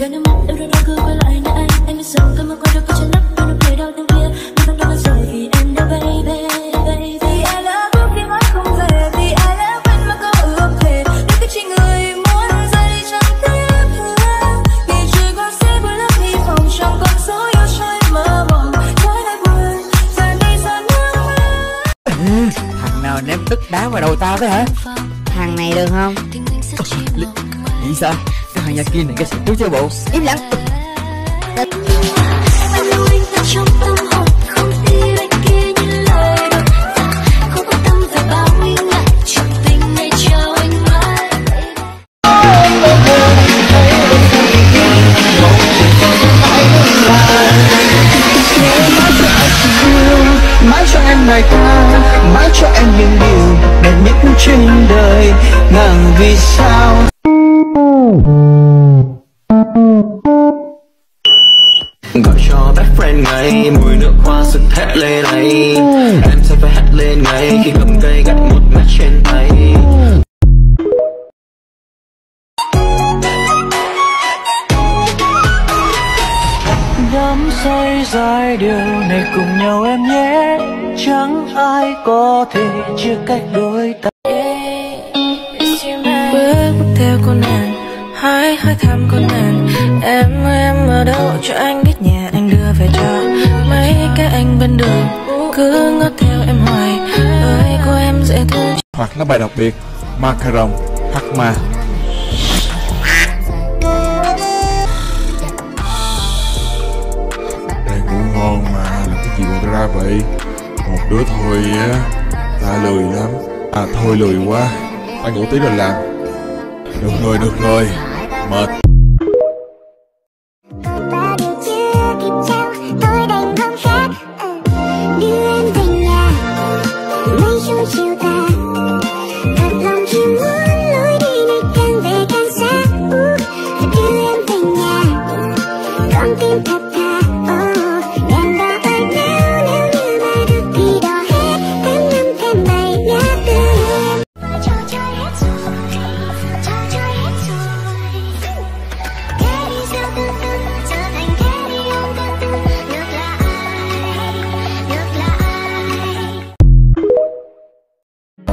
gần em em đâu đâu cứ quay lại nơi anh. Anh biết rằng cơn mưa qua đâu có chân lấp đôi nụ cười đau từng kia. Nhưng vẫn đâu rồi vì em đã baby baby vì ai lỡ bước khi mãi không về. Vì ai lỡ quên mà có ước thề. Nếu cứ chỉ người muốn rời đi chẳng tiếc thương vì trời qua sẽ buồn lắm hy vọng chẳng còn số yêu trai mơ mộng. Trái lại buồn giờ đi xa nước mắt Thằng nào ném tức đá vào đầu tao thế hả? Thằng này được không? Nghĩ sao Thằng nhà kia này cái sự trước chứ bộ. Im lặng. Mãi mãi cho em lời ca mãi cho em những điều đẹp nhất trên đời. Ngàn vì sao ngay mùi nước hoa sực thét lên này em sẽ phải hét lên ngay khi cầm cây gặt một mét trên tay. Đắm say dài điều này cùng nhau em nhé. Chẳng ai có thể chia cách đôi ta. Bước theo con nàng hãy hỏi thăm con nàng. Em ơi em ở đâu cho anh biết cho mấy cái anh bên đường cứ ngó theo em hoài. Ơi, cô em dễ thương. Hoặc là bài đặc biệt, Macaron Hakma Đang ngủ ngon mà làm cái gì mà ra vậy? Một đứa thôi á Ta lười lắm. À thôi lười quá. Ta ngủ tí rồi làm. Được rồi được rồi. Mệt.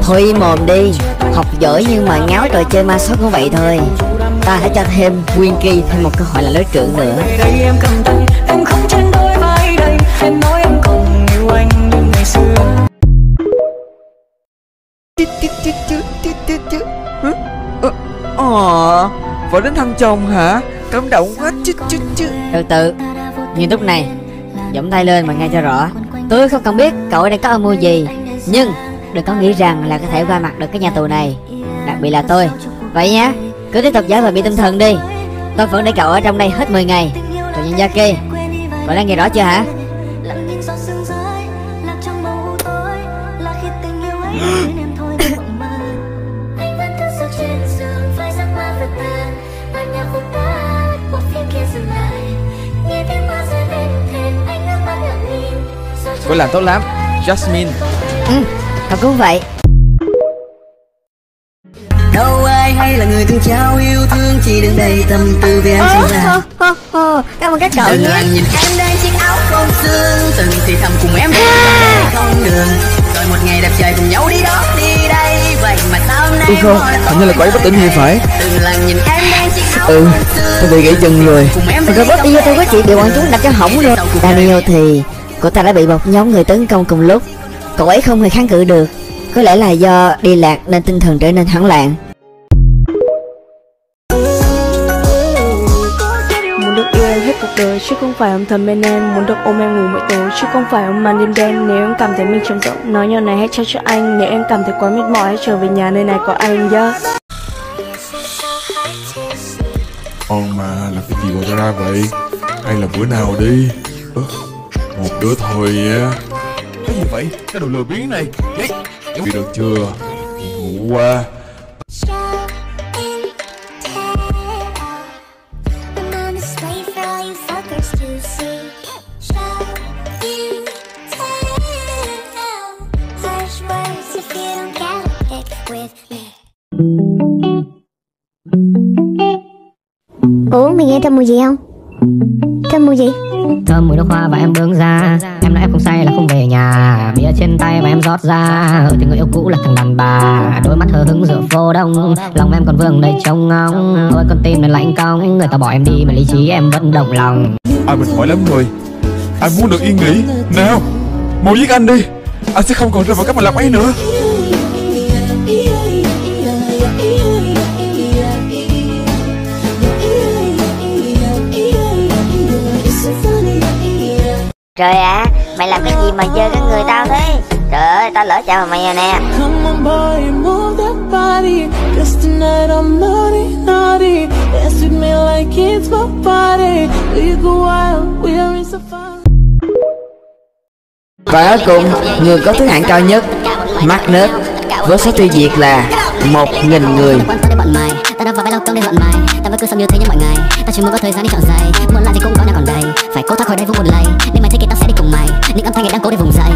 Thôi im mồm đi Học giỏi nhưng mà ngáo trò chơi ma sót cũng vậy thôi. Ta hãy cho thêm Winky thêm một cơ hội là lớp trưởng nữa. Đây em cầm tay em không trên đôi vai đây. Em nói em còn yêu anh như ngày xưa. Ồ Vợ đến thăm chồng hả? Cảm động quá chứ chứ chứ Từ từ Như lúc này Giọng tay lên mà nghe cho rõ. Tôi không cần biết cậu ở đây có âm mưu gì Nhưng đừng có nghĩ rằng là có thể qua mặt được cái nhà tù này. Đặc biệt là tôi. Vậy nhá Cứ tiếp tục giả vờ bị tâm thần đi. Tôi vẫn để cậu ở trong đây hết 10 ngày. Rồi nhân gia kia Cậu đã nghe rõ chưa hả? Nhìn nhìn Cô làm tốt lắm. Jasmine. Ừ Cậu cũng vậy. Đâu ai hay là người thương trao yêu thương chỉ đừng đầy tâm tư về anh sinh ra Cảm ơn các cậu Đừng nhé. là nhìn em đang chiếc áo không xương Từng thì thầm cùng em đi không đường. Rồi một ngày đẹp trời cùng nhau đi đó đi đây. Vậy mà sao hôm nay Ừ không? Hình như là quẩy bất tỉnh thì phải Từng lần nhìn em đang chiếc áo Ừ không xương Tôi bị gãy chân rồi. Robot yêu tôi có chị bị bọn chúng đặt cho hỏng rồi Daniel thì Cô ta đã bị một nhóm người tấn công cùng lúc Cậu ấy không hề kháng cự được. Có lẽ là do đi lạc nên tinh thần trở nên hoảng loạn. Muốn được yêu em hết cuộc đời chứ không phải âm thầm bên em. Muốn được ôm em ngủ mỗi tối chứ không phải ôm màn đêm đen. Nếu em cảm thấy mình trầm rộng nói nhỏ này hãy trao cho anh. Nếu em cảm thấy quá mệt mỏi hãy trở về nhà nơi này có anh nhá. Con mà làm cái gì mà ra vậy? Hay là bữa nào đi? Một đứa thôi á cái gì vậy? Cái đồ lừa biến này Đấy Bị được chưa? Ngủ qua Ủa, mày nghe thêm mùi gì không? thêm mùi gì? Thơm mùi nước hoa và em bướng ra Em nói em không say là không về nhà. Bia trên tay và em rót ra. Thì người yêu cũ là thằng đàn bà. Đôi mắt hờ hững giữa phố đông. Lòng em còn vương đầy trông ngóng. Ôi, con tim này lạnh cong. Người ta bỏ em đi mà lý trí em vẫn động lòng. Ai mệt mỏi lắm rồi. Anh muốn được yên nghỉ? Nào, Mau giết anh đi. Anh sẽ không còn rơi vào các mà làm ấy nữa. Trời ạ, mày làm cái gì mà dơ cái người tao thế? Trời ơi, tao lỡ chạm vào mày rồi nè. Và cuối cùng, người có thứ hạng cao nhất Magnet Với số tiêu diệt là 1.000 người. Quan tâm đến bọn mày. Ta đâu vào vai lao công để dọn mày. Ta vẫn cứ sống như thế như mọi ngày. Ta chỉ muốn có thời gian đi chọn giày Muốn lại thì cũng có nhà còn đầy. Phải cố thoát khỏi đây vũng buồn lầy Nên mày thích thì tao sẽ đi cùng mày. Những âm thanh này đang cố để vùng dậy